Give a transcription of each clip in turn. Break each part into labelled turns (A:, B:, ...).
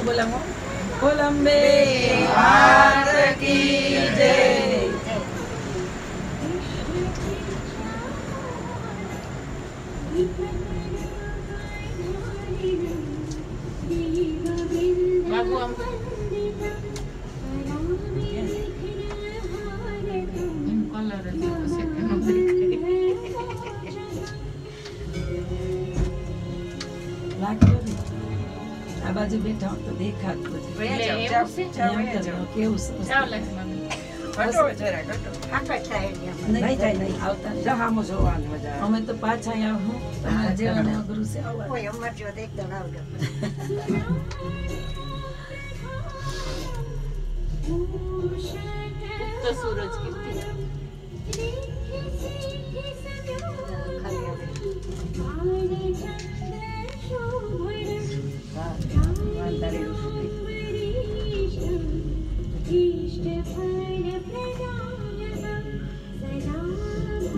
A: શું બોલાવો કોલંબે માત કી જય
B: બાબુ આમ એમ
A: આ બાજુ બેઠા હોત તો દેખાતું જ.
B: એટલે એવું છે?
A: એમ તો કેવું સરસ.
B: ચાલો લાગે મમ્મી.
A: નહીં થાય નહીં આવતા નહીં. અમે તો પાછા અહીંયા હું તમારા જેવાને અઘરું છે આવવાનું.
B: ઉગતો સૂરજ કીર્તિ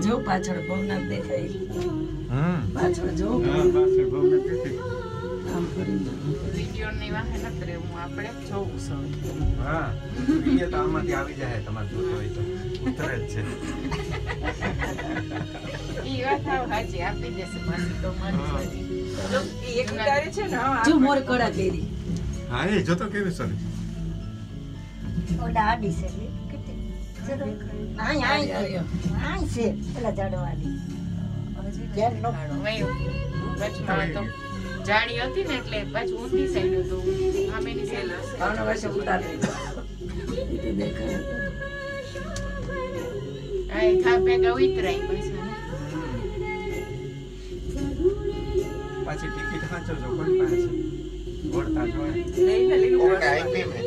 A: જો પાછળ ભવનાથ દેખાય. પાછળ જો આમ કરીને
B: આપણે જોઉં છું.
C: હા વિડિયો તો આમાંથી આવી જાય તમારે જોતો હોય તો. છે.
B: ઈ વાત આવ હાજી આપી દેશે છે ને મોર
A: કડા પહેરી.
C: હા એ જોતો કેવી સરી ઓડા આડી છે સરસ
A: આવ્યો.
B: વયું. વચમાં તો જાડી હતી ને એટલે પાછું ઊંધી સાઈડ હતું સામેની સાઈડ હશે.
A: ત્રણ વર્ષે ઉતારી લીધો. એ તો દેખાય તો.
B: આ એ થા ભેગા ઉતરાય પછી
C: પાછી ટિકિટ સાચવજો કોઈ પાસે વળતા જોઈએ
D: ઓકે, આઈ પી મેં.